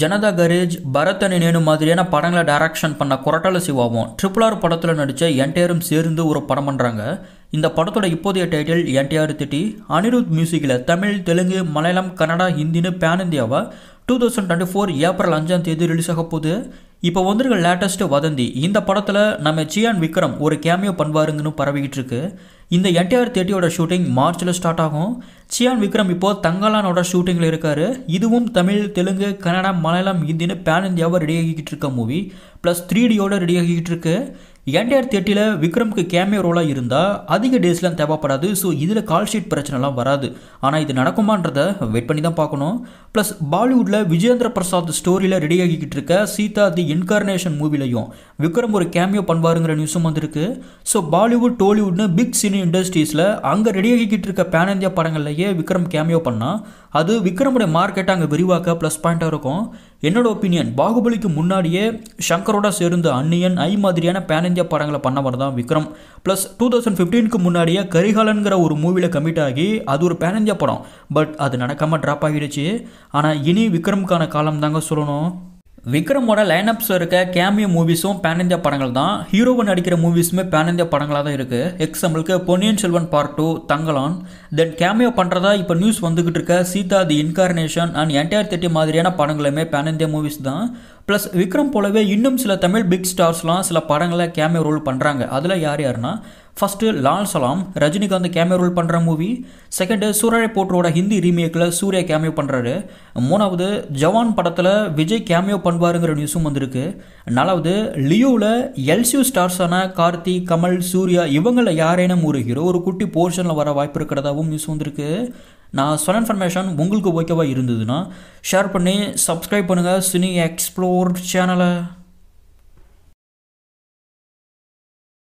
Janata courage Bharat அணி நேனு மாதிரியான படங்களை டைரக்ஷன் பண்ண குரட்டல சிவாவும் ட்ரிபிள் ஆர் படத்தில் நடித்த என்டிஆரும் சேர்ந்து ஒரு படம் பண்ணுறாங்க இந்த படத்தோட இப்போதைய டைட்டில் என்டிஆர் திட்டி அனிருத் மியூசிக்கில் தமிழ் தெலுங்கு மலையாளம் கன்னடா ஹிந்தின்னு பேன் இந்தியாவை two thousand twenty four April அஞ்சாம் தேதி ரிலீஸ் ஆக போகுது. இப்போ வந்துருக்க லேட்டஸ்ட் வதந்தி இந்த படத்தில் நம்ம சியான் விக்ரம் ஒரு கேமியோ பண்ணுவாருங்கன்னு பரவிக்கிட்டு இருக்கு. இந்த என்டிஆர் தேர்ட்டியோட ஷூட்டிங் மார்ச்சில் ஸ்டார்ட் ஆகும். சியான் விக்ரம் இப்போ தங்கலானோட ஷூட்டிங்கில் இருக்கார். இதுவும் தமிழ் தெலுங்கு கன்னடா மலையாளம் இந்தின்னு பேன் இந்தியாவை ரெடி ஆகிக்கிட்டு இருக்க மூவி ப்ளஸ் த்ரீ டியோட ரெடி ஆகிக்கிட்டு இருக்கு. என்டிஆர் தேர்ட்டியில் விக்ரம்க்கு கேமியோ ரோலாக இருந்தால் அதிக டேஸ்லாம் தேவைப்படாது. ஸோ இதில் கால் ஷீட் பிரச்சனைலாம் வராது. ஆனால் இது நடக்குமான்றத வெயிட் பண்ணி தான் பார்க்கணும். ப்ளஸ் பாலிவுட்டில் விஜேந்திர பிரசாத் ஸ்டோரியில் ரெடி ஆகிக்கிட்டு இருக்க சீதா தி இன்கார்னேஷன் மூவிலையும் விக்ரம் ஒரு கேமியோ பண்ணுவாருங்கிற நியூஸும் வந்திருக்கு. ஸோ பாலிவுட் டோலிவுட்னு பிக் சினி இண்டஸ்ட்ரீஸில் அங்கே ரெடி ஆகிக்கிட்டு இருக்க பேன் இந்தியா படங்கள்லையே விக்ரம் கேமியோ பண்ணால் அது விக்ரமுடைய மார்க்கெட்டை அங்கே விரிவாக்க ப்ளஸ் பாயிண்ட்டாக இருக்கும். என்னோட ஒப்பீனியன் பாகுபலிக்கு முன்னாடியே ஷங்கரோட சேர்ந்து அன்னியன் ஐ மாதிரியான பேன் இந்தியா படங்களை பண்ணவர் தான் விக்ரம். ப்ளஸ் டூ தௌசண்ட் ஃபிஃப்டீனுக்கு முன்னாடியே கரிகாலன்கிற ஒரு மூவியில் கமிட் ஆகி அது ஒரு பேன் இந்தியா படம். பட் அது நடக்காமல் ட்ராப் ஆகிடுச்சு. ஆனால் இனி விக்ரமுக்கான காலம் தாங்க சொல்லணும். விக்ரமோட லைனப்ஸ் இருக்க. கேமியோ மூவிஸும் பேன் இந்தியா படங்கள் தான். ஹீரோவை நடிக்கிற மூவிஸுமே பேன் இந்தியா படங்களாக தான் இருக்குது எக்ஸாம்பிளுக்கு Ponniyin Selvan part two Thangalaan. Then cameo பண்ணுறதா இப்போ நியூஸ் வந்துக்கிட்டு இருக்க. Sita the incarnation and NTR thirty மாதிரியான படங்களுமே பேன் இந்தியா மூவிஸ் தான். ப்ளஸ் விக்ரம் போலவே இன்னும் சில தமிழ் பிக் ஸ்டார்ஸ்லாம் சில படங்களை கேமியோ ரோல் பண்ணுறாங்க அதில் யார் யாருன்னா first Lal Salaam Rajinikanth cameo role பண்ணுற மூவி செகண்டு சூரரை போட்டரோட ஹிந்தி ரீமேக்கில் சூர்யா கேமியோ பண்ணுறாரு மூணாவது ஜவான் படத்தில் விஜய் கேமியோ பண்ணுவாருங்கிற நியூஸும் வந்திருக்கு. நாலாவது லியோவில் எல்சியூ ஸ்டார்ஸான கார்த்தி கமல் சூர்யா இவங்களில் யாரேனும் ஒரு ஹீரோ ஒரு குட்டி போர்ஷனில் வர வாய்ப்பு இருக்கிறதாவும் நியூஸ் வந்திருக்கு. நான் சொன்ன இன்ஃபர்மேஷன் உங்களுக்கு ஓகேவாக இருந்ததுன்னா ஷேர் பண்ணி சப்ஸ்கிரைப் பண்ணுங்கள் சினி எக்ஸ்ப்ளோர் சேனலை